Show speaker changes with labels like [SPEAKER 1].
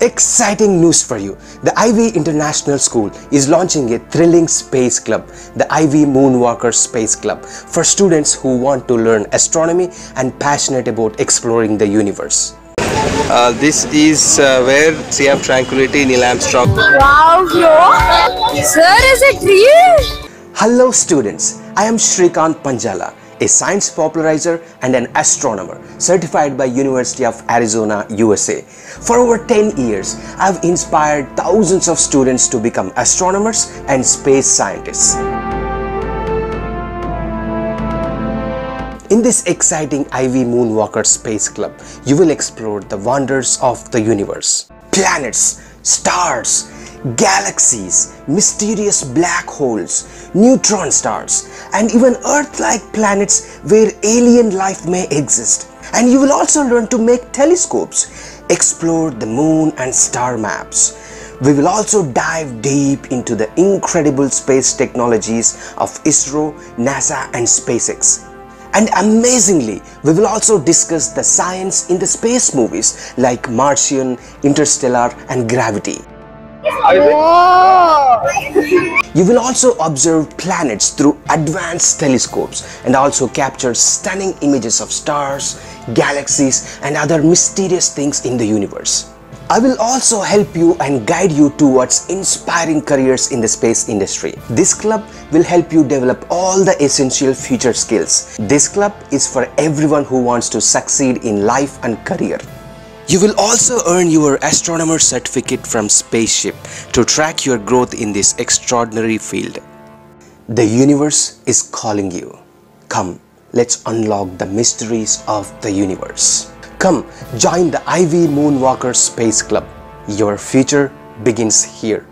[SPEAKER 1] Exciting news for you. The Ivy International School is launching a thrilling space club, the Ivy Moonwalker Space Club, for students who want to learn astronomy and passionate about exploring the universe.
[SPEAKER 2] Uh, this is uh, where Sea of Tranquility Neil Armstrong.
[SPEAKER 3] Wow, bro. Sir, is it real?
[SPEAKER 1] Hello students, I am Shrikant Panjala, a science popularizer and an astronomer certified by University of Arizona, USA. For over 10 years, I've inspired thousands of students to become astronomers and space scientists. In this exciting Ivy Moonwalker Space Club, you will explore the wonders of the universe. Planets, stars, galaxies, mysterious black holes, neutron stars, and even Earth-like planets where alien life may exist. And you will also learn to make telescopes, explore the moon and star maps. We will also dive deep into the incredible space technologies of ISRO, NASA and SpaceX. And amazingly, we will also discuss the science in the space movies like Martian, Interstellar and Gravity. You will also observe planets through advanced telescopes and also capture stunning images of stars, galaxies and other mysterious things in the universe. I will also help you and guide you towards inspiring careers in the space industry. This club will help you develop all the essential future skills. This club is for everyone who wants to succeed in life and career. You will also earn your astronomer certificate from Spaceship to track your growth in this extraordinary field. The universe is calling you. Come, let's unlock the mysteries of the universe. Come, join the Ivy Moonwalker Space Club. Your future begins here.